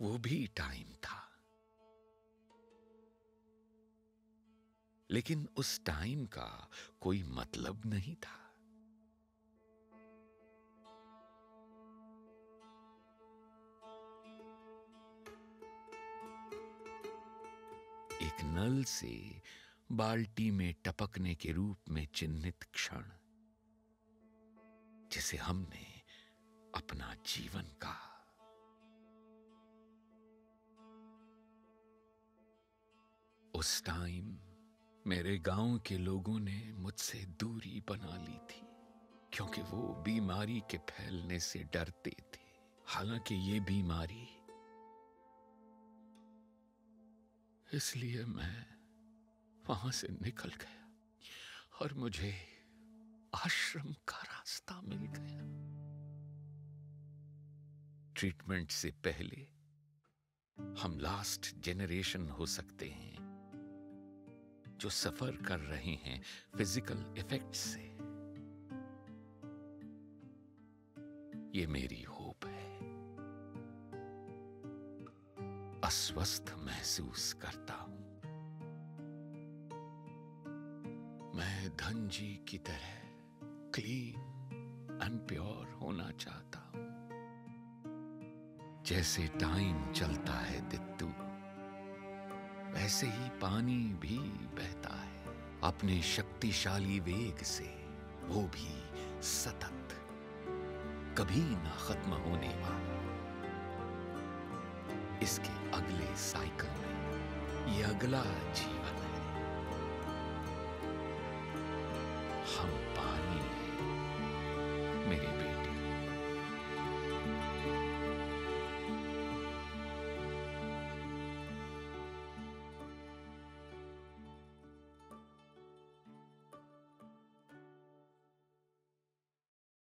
वो भी टाइम था। लेकिन उस टाइम का कोई मतलब नहीं था। एक नल से बाल्टी में टपकने के रूप में चिन्हित क्षण, जिसे हमने अपना जीवन उस टाइम मेरे गाँव के लोगों ने मुझसे दूरी बना ली थी, क्योंकि वो बीमारी के फैलने से डरते थे। हालाँकि ये बीमारी इसलिए मैं वहाँ से निकल गया और मुझे आश्रम का रास्ता मिल गया। ट्रीटमेंट से पहले हम लास्ट जेनरेशन हो सकते हैं। जो सफ़र कर रहे हैं फ़िज़िकल इफ़ेक्ट से। ये मेरी होप है। अस्वस्थ महसूस करता हूँ। मैं धन जी की तरह क्लीन एंड प्योर होना चाहता हूँ। जैसे टाइम चलता है वैसे ही पानी भी बहता है। अपने शक्तिशाली वेग से वो भी सतत। कभी ना खत्म होने वाला। इसके अगले साइकिल में ये अगला जीवन है। हम पानी